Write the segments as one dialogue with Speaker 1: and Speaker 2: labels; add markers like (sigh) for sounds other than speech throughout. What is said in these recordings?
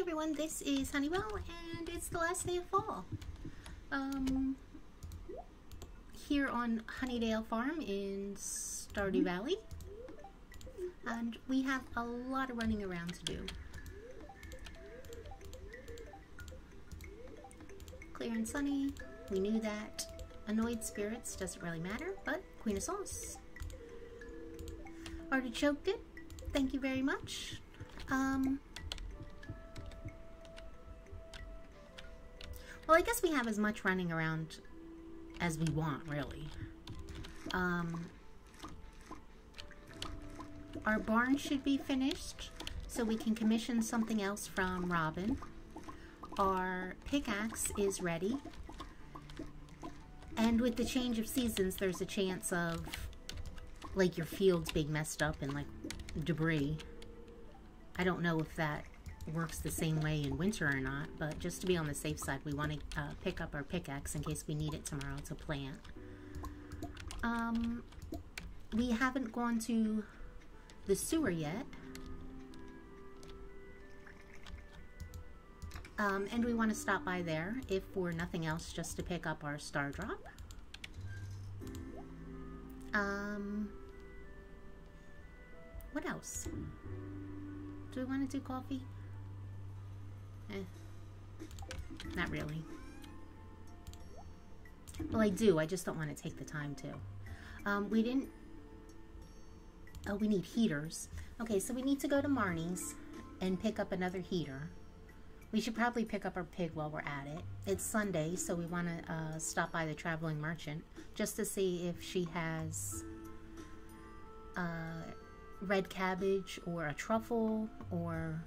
Speaker 1: everyone, this is Honeywell and it's the last day of fall. Um, here on Honeydale Farm in Stardew Valley. And we have a lot of running around to do. Clear and sunny, we knew that. Annoyed spirits doesn't really matter, but Queen of Sauce. Artichoke dip, thank you very much. Um, well, I guess we have as much running around as we want, really. Um, our barn should be finished so we can commission something else from Robin. Our pickaxe is ready. And with the change of seasons, there's a chance of like your fields being messed up and like debris. I don't know if that works the same way in winter or not, but just to be on the safe side, we want to uh, pick up our pickaxe in case we need it tomorrow to plant. Um, we haven't gone to the sewer yet. Um, and we want to stop by there, if for nothing else, just to pick up our stardrop. Um, what else? Do we want to do coffee? Eh, not really. Well, I do. I just don't want to take the time to. Um, we didn't... Oh, we need heaters. Okay, so we need to go to Marnie's and pick up another heater. We should probably pick up our pig while we're at it. It's Sunday, so we want to uh, stop by the Traveling Merchant just to see if she has uh, red cabbage or a truffle or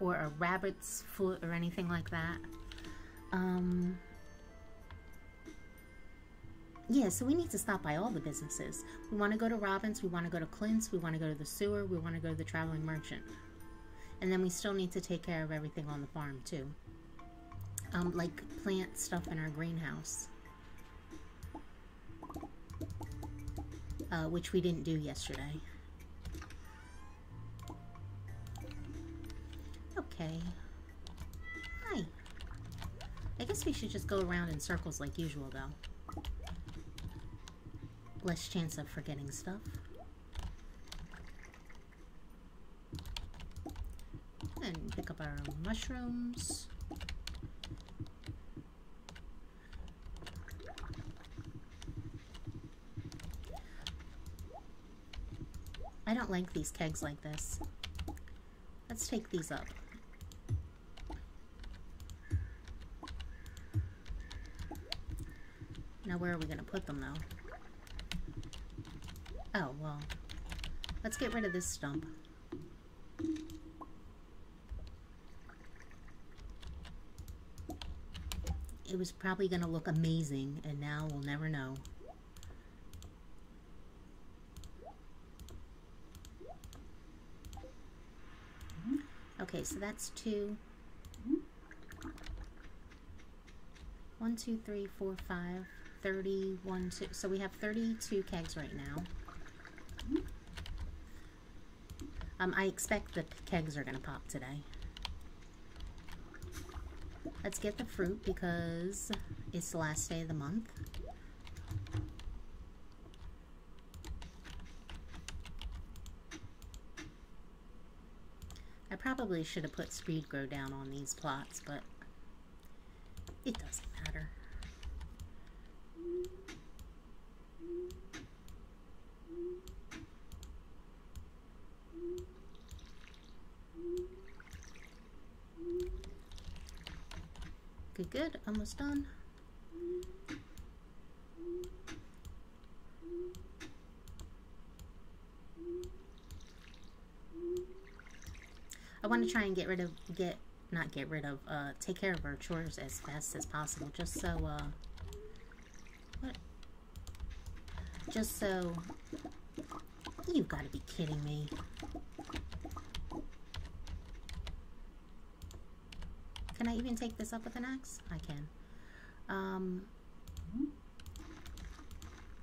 Speaker 1: or a rabbit's foot or anything like that. Um, yeah, so we need to stop by all the businesses. We want to go to Robin's, we want to go to Clint's, we want to go to the sewer, we want to go to the Traveling Merchant. And then we still need to take care of everything on the farm too. Um, like plant stuff in our greenhouse. Uh, which we didn't do yesterday. Okay. Hi. I guess we should just go around in circles like usual though. Less chance of forgetting stuff. And pick up our mushrooms. I don't like these kegs like this. Let's take these up. Now where are we going to put them though? Oh, well. Let's get rid of this stump. It was probably going to look amazing, and now we'll never know. Okay, so that's two. One, two, three, four, five, 31, two. So we have 32 kegs right now. Um, I expect the kegs are going to pop today. Let's get the fruit because it's the last day of the month. I probably should have put speed grow down on these plots, but it doesn't matter. Good, good. Almost done. I want to try and get rid of, get, not get rid of, uh, take care of our chores as fast as possible, just so, uh, just so... You've got to be kidding me. Can I even take this up with an axe? I can. Um,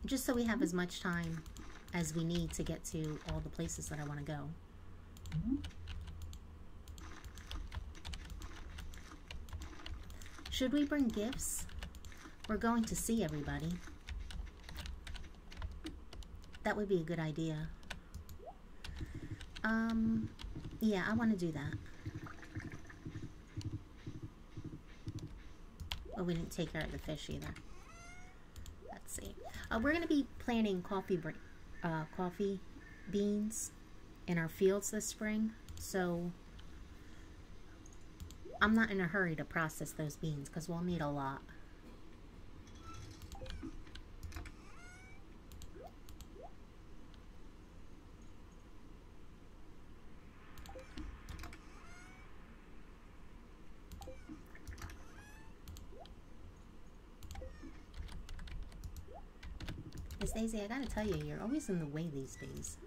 Speaker 1: just so we have as much time as we need to get to all the places that I want to go. Should we bring gifts? We're going to see everybody. That would be a good idea. Um, yeah, I want to do that. Oh, we didn't take care of the fish either. Let's see. Uh, we're going to be planting coffee, uh, coffee beans in our fields this spring. So I'm not in a hurry to process those beans because we'll need a lot. Miss Daisy, I gotta tell you, you're always in the way these days.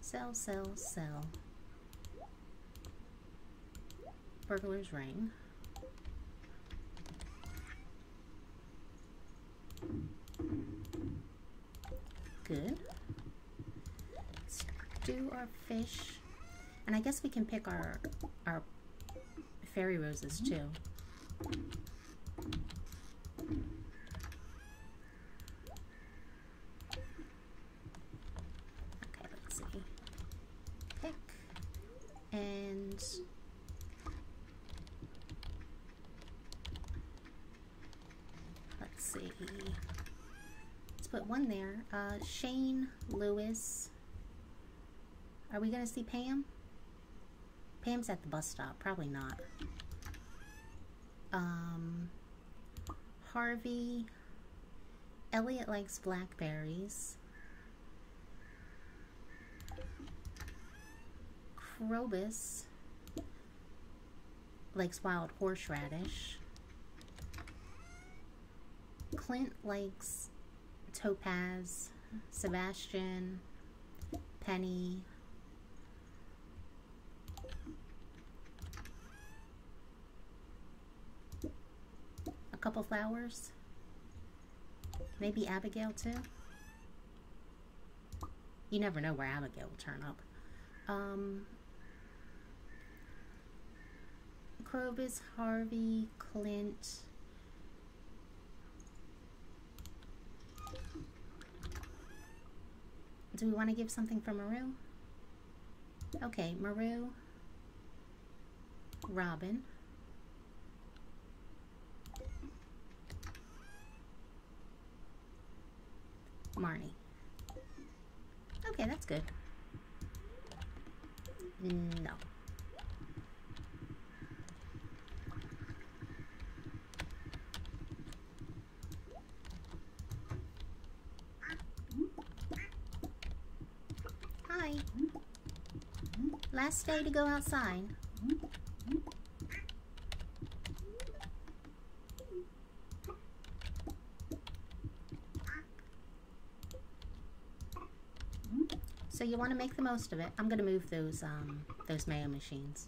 Speaker 1: Sell, sell, sell. Burglar's ring. Good. Let's do our fish. And I guess we can pick our our fairy roses too. Okay, let's see. Pick and let's see. Let's put one there. Uh, Shane Lewis. Are we going to see Pam? Pam's at the bus stop. Probably not. Um, Harvey. Elliot likes blackberries. Krobus likes wild horseradish. Clint likes topaz. Sebastian, Penny, couple flowers. Maybe Abigail too. You never know where Abigail will turn up. Um, Krobus, Harvey, Clint. Do we want to give something for Maru? Okay, Maru, Robin. Marnie. Okay, that's good. No. Hi. Last day to go outside. So you want to make the most of it. I'm going to move those um, those mayo machines.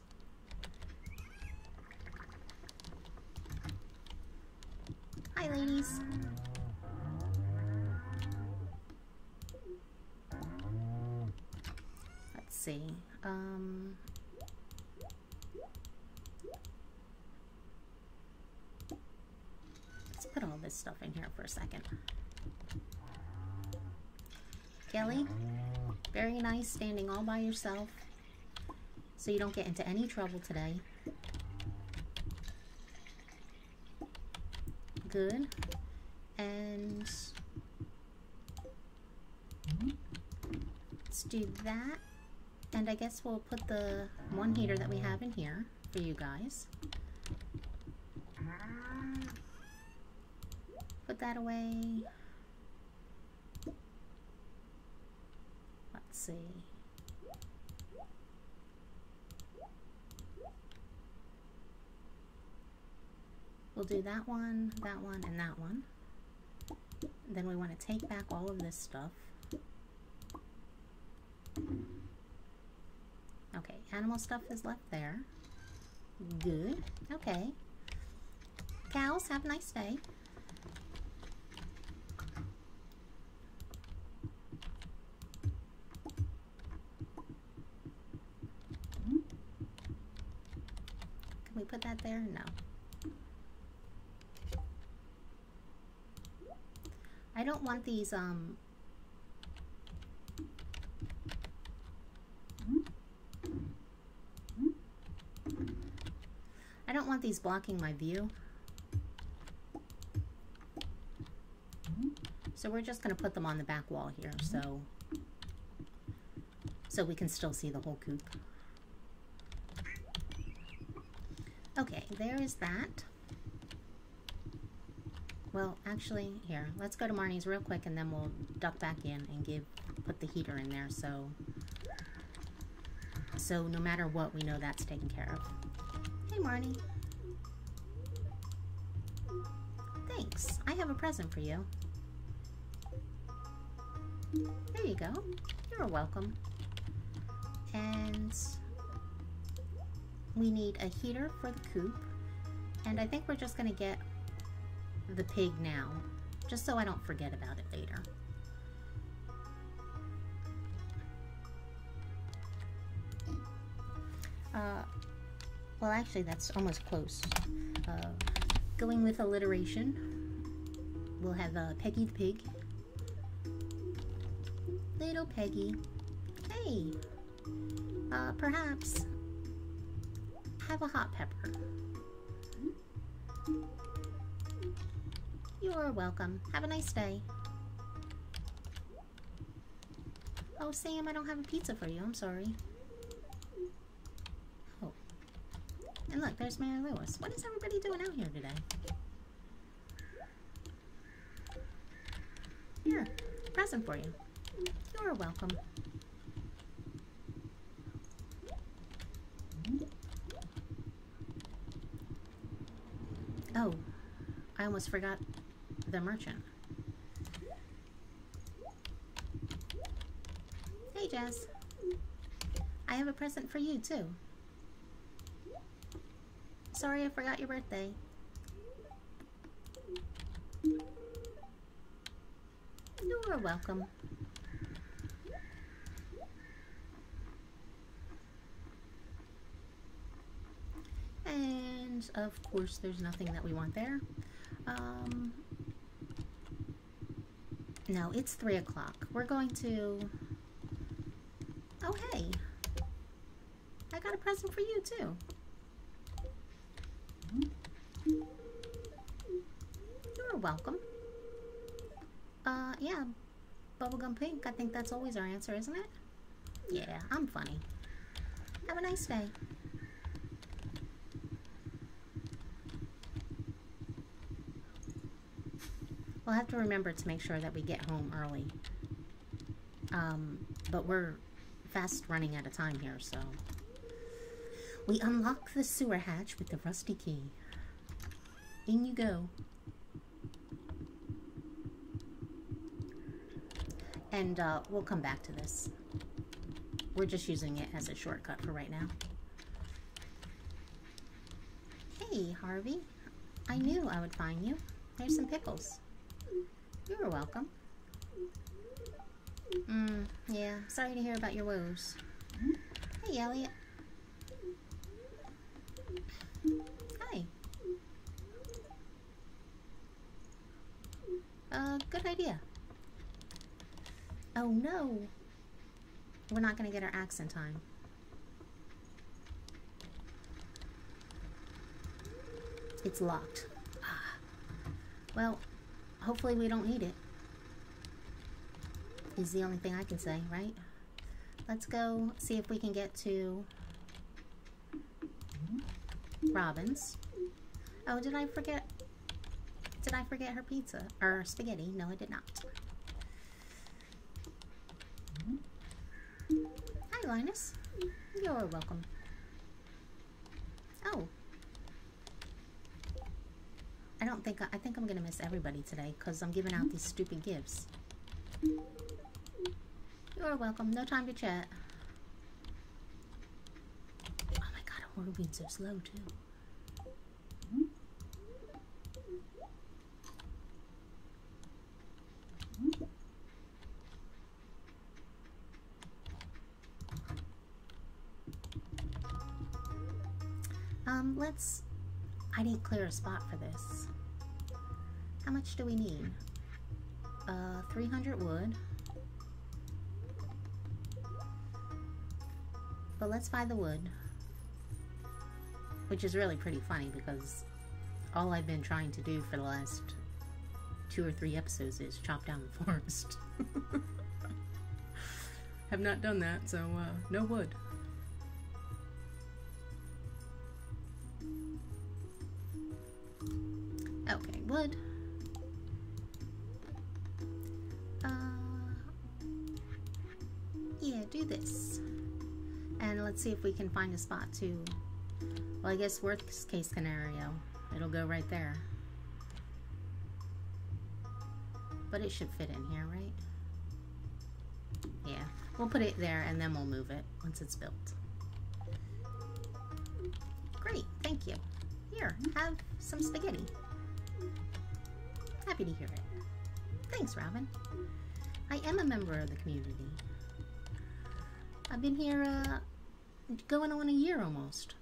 Speaker 1: Hi, ladies. Let's see. Um, let's put all this stuff in here for a second. Kelly? Very nice standing all by yourself so you don't get into any trouble today. Good. And let's do that. And I guess we'll put the one heater that we have in here for you guys. Put that away. See. We'll do that one, that one, and that one. Then we want to take back all of this stuff. Okay, animal stuff is left there. Good. Okay. Cows, have a nice day. There? No. I don't want these, um... I don't want these blocking my view. So we're just going to put them on the back wall here, so so we can still see the whole coop. Okay, there is that. Well, actually, here, let's go to Marnie's real quick and then we'll duck back in and give put the heater in there so so no matter what, we know that's taken care of. Hey, Marnie. Thanks. I have a present for you. There you go. You're welcome. And we need a heater for the coop. And I think we're just going to get the pig now, just so I don't forget about it later. Uh, well, actually, that's almost close. Uh, going with alliteration, we'll have uh, Peggy the pig. Little Peggy. Hey, uh, perhaps have a hot pepper. You're welcome. Have a nice day. Oh, Sam, I don't have a pizza for you. I'm sorry. Oh. And look, there's Mary Lewis. What is everybody doing out here today? Here, present for you. You're welcome. Oh, I almost forgot the merchant. Hey, Jess. I have a present for you, too. Sorry I forgot your birthday. You're welcome. And of course there's nothing that we want there. Um, no, it's three o'clock. We're going to... Oh, hey. I got a present for you, too. You're welcome. Uh, yeah. Bubblegum pink. I think that's always our answer, isn't it? Yeah, I'm funny. Have a nice day. We'll have to remember to make sure that we get home early. Um, but we're fast running out of time here, so... We unlock the sewer hatch with the rusty key. In you go. And uh, we'll come back to this. We're just using it as a shortcut for right now. Hey, Harvey. I knew I would find you. There's some pickles. You're welcome. Hmm, yeah, sorry to hear about your woes. Hey, Elliot. Hi. Uh, good idea. Oh no! We're not gonna get our axe in time. It's locked. Ah. Well, hopefully we don't need it. Is the only thing I can say, right? Let's go see if we can get to Robin's. Oh, did I forget? Did I forget her pizza? Or spaghetti? No, I did not. Hi, Linus. You're welcome. Oh, I don't think, I think I'm going to miss everybody today because I'm giving out these stupid gifts. You're welcome. No time to chat. Oh my god, I'm moving so slow too. Clear a spot for this. How much do we need? Uh, 300 wood. But let's buy the wood. Which is really pretty funny because all I've been trying to do for the last two or three episodes is chop down the forest. (laughs) Have not done that, so uh, no wood. See if we can find a spot to, well, I guess worst case scenario, it'll go right there. But it should fit in here, right? Yeah, we'll put it there and then we'll move it once it's built. Great, thank you. Here, have some spaghetti. Happy to hear it. Thanks, Robin. I am a member of the community. I've been here uh, going on a year almost.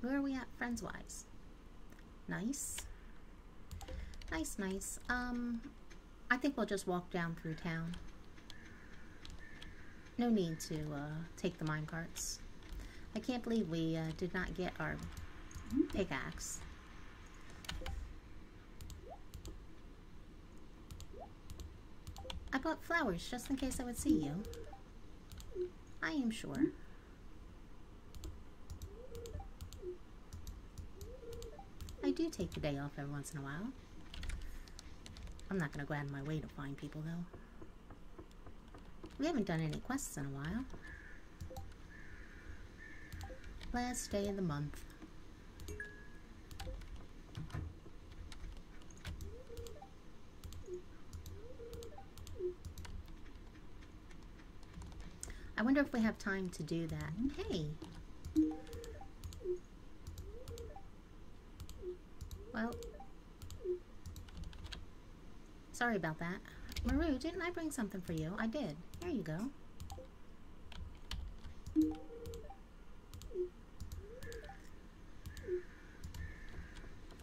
Speaker 1: Where are we at friends-wise? Nice. Nice, nice. Um, I think we'll just walk down through town. No need to uh, take the mine carts. I can't believe we uh, did not get our pickaxe. I bought flowers just in case I would see you. I am sure. Do take the day off every once in a while. I'm not going to go out of my way to find people, though. We haven't done any quests in a while. Last day of the month. I wonder if we have time to do that. Hey. Well. Sorry about that. Maru, didn't I bring something for you? I did. Here you go.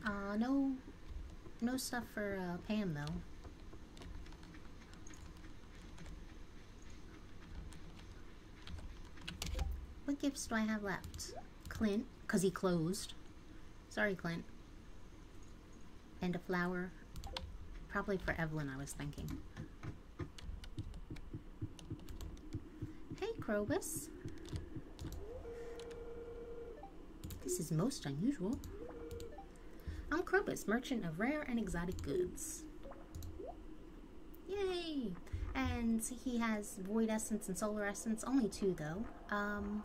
Speaker 1: Uh, no, no stuff for uh, Pam though. What gifts do I have left? Clint, because he closed. Sorry, Clint. And a flower. Probably for Evelyn, I was thinking. Hey, Krobus. This is most unusual. I'm Krobus, merchant of rare and exotic goods. Yay! And he has Void Essence and Solar Essence, only two though. Um,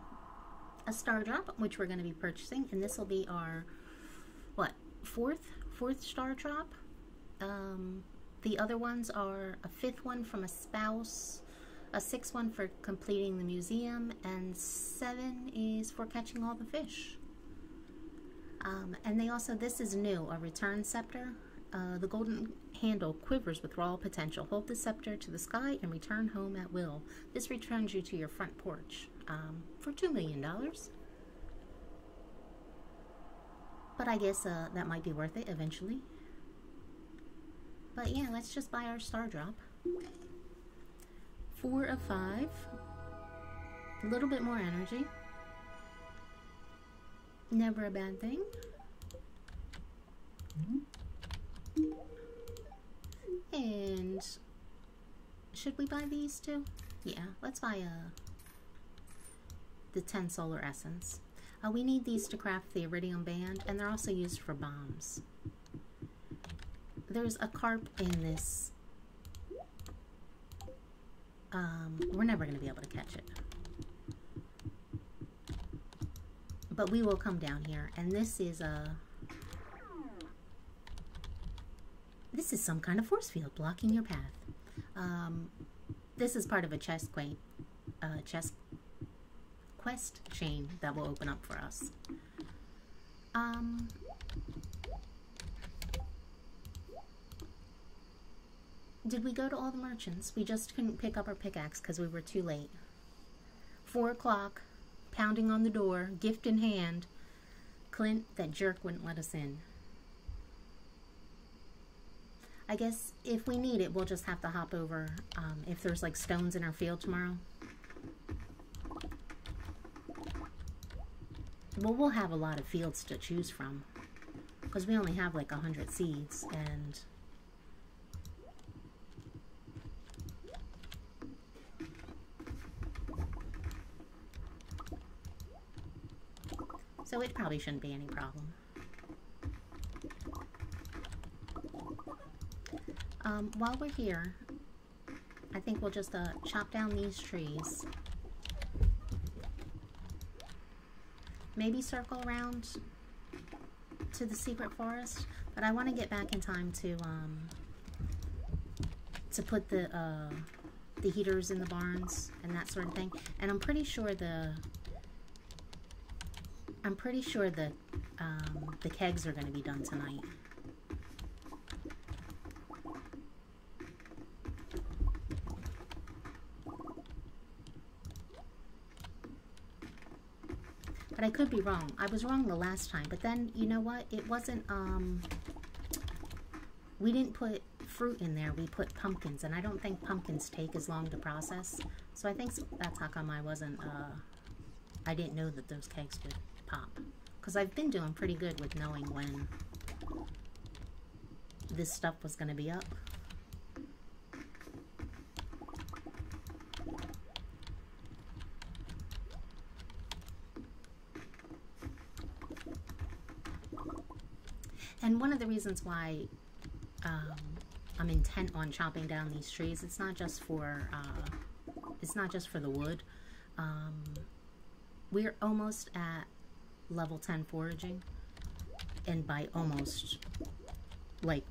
Speaker 1: a Stardrop, which we're going to be purchasing, and this will be our, what, fourth? Fourth Stardrop? Um, the other ones are a fifth one from a spouse, a sixth one for completing the museum, and seven is for catching all the fish. Um, and they also, this is new, a return scepter. Uh, the golden handle quivers with raw potential. Hold the scepter to the sky and return home at will. This returns you to your front porch um, for $2 million. But I guess uh, that might be worth it eventually. But yeah, let's just buy our stardrop. Four of five. A little bit more energy. Never a bad thing. And should we buy these too? Yeah, let's buy uh, the 10 solar essence. Uh, we need these to craft the iridium band, and they're also used for bombs. There's a carp in this. Um, we're never going to be able to catch it. But we will come down here, and this is a... This is some kind of force field blocking your path. Um, this is part of a chest quaint, uh, chest quest chain that will open up for us. Um, did we go to all the merchants? We just couldn't pick up our pickaxe because we were too late. Four o'clock, pounding on the door, gift in hand. Clint, that jerk wouldn't let us in. I guess if we need it, we'll just have to hop over um, if there's like stones in our field tomorrow. Well, we'll have a lot of fields to choose from because we only have like a hundred seeds and so it probably shouldn't be any problem. Um, while we're here, I think we'll just uh, chop down these trees. Maybe circle around to the secret forest, but I want to get back in time to um, to put the uh, the heaters in the barns and that sort of thing. And I'm pretty sure the I'm pretty sure the um, the kegs are going to be done tonight. But I could be wrong. I was wrong the last time. But then, you know what? It wasn't, um... We didn't put fruit in there. We put pumpkins. And I don't think pumpkins take as long to process. So I think that's how come I wasn't, uh... I didn't know that those kegs would pop. Because I've been doing pretty good with knowing when this stuff was going to be up. And one of the reasons why um, I'm intent on chopping down these trees, it's not just for uh, it's not just for the wood. Um, we're almost at level 10 foraging, and by almost, like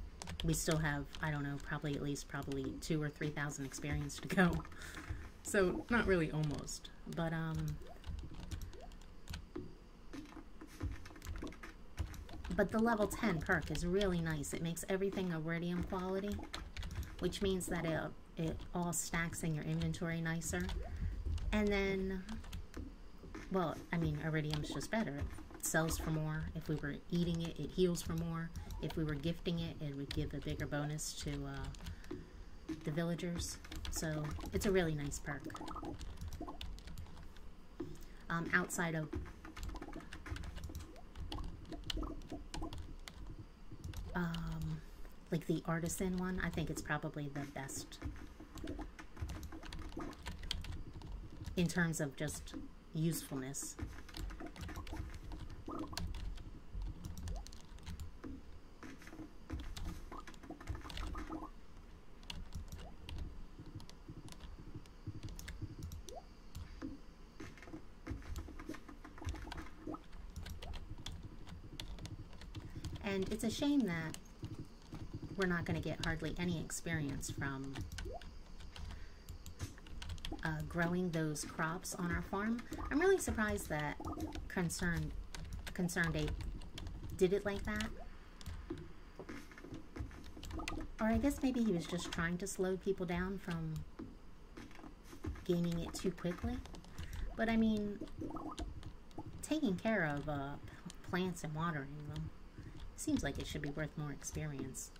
Speaker 1: we still have I don't know probably at least probably two or three thousand experience to go. (laughs) So not really almost, but um, But the level 10 perk is really nice. It makes everything iridium quality, which means that it, it all stacks in your inventory nicer. And then, well, I mean, iridium's just better. It sells for more. If we were eating it, it heals for more. If we were gifting it, it would give a bigger bonus to uh, the villagers. So it's a really nice perk. Um, outside of um, like the artisan one, I think it's probably the best in terms of just usefulness. And it's a shame that we're not going to get hardly any experience from uh, growing those crops on our farm. I'm really surprised that Concerned, Concerned Ape did it like that. Or I guess maybe he was just trying to slow people down from gaining it too quickly. But I mean, taking care of uh, plants and watering them Seems like it should be worth more experience.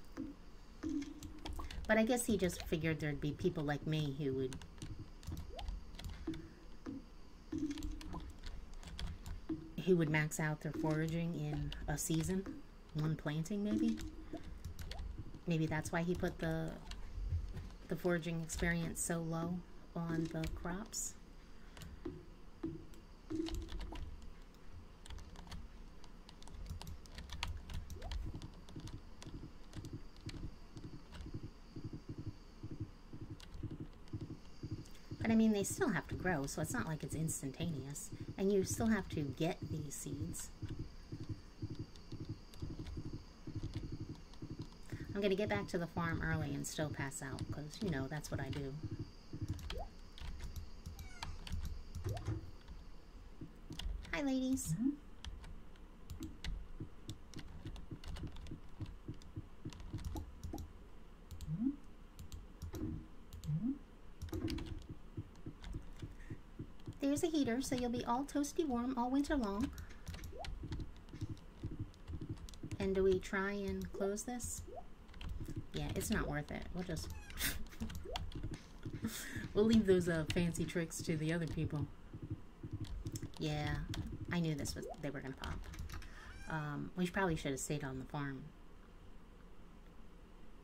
Speaker 1: But I guess he just figured there'd be people like me who would who would max out their foraging in a season, one planting maybe. Maybe that's why he put the the foraging experience so low on the crops. They still have to grow, so it's not like it's instantaneous. And you still have to get these seeds. I'm going to get back to the farm early and still pass out, because, you know, that's what I do. Hi, ladies. Mm -hmm. There's a heater, so you'll be all toasty warm all winter long. And do we try and close this? Yeah, it's not worth it. We'll just... (laughs) we'll leave those uh, fancy tricks to the other people. Yeah, I knew this was they were going to pop. Um, we probably should have stayed on the farm.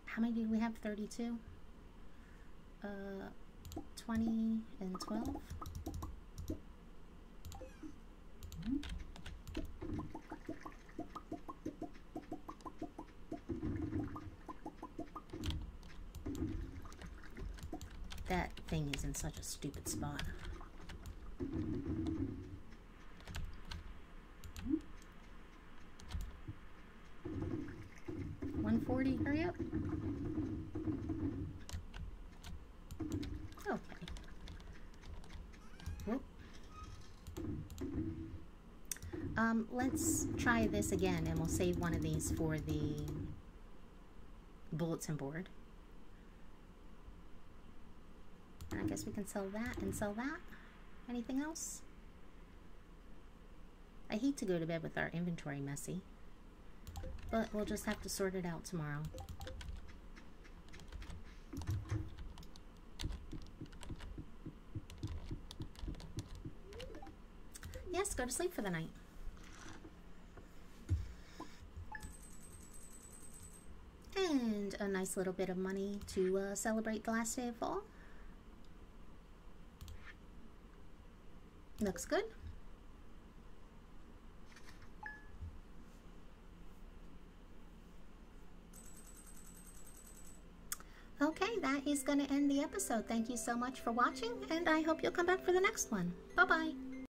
Speaker 1: How many do we have? 32? Uh, 20 and 12? That thing is in such a stupid spot. One forty, hurry up. Okay. Whoop. Um, let's try this again and we'll save one of these for the bulletin board. I guess we can sell that and sell that. Anything else? I hate to go to bed with our inventory messy, but we'll just have to sort it out tomorrow. Yes, go to sleep for the night. A nice little bit of money to uh, celebrate the last day of fall. Looks good. Okay, that is going to end the episode. Thank you so much for watching, and I hope you'll come back for the next one. Bye-bye.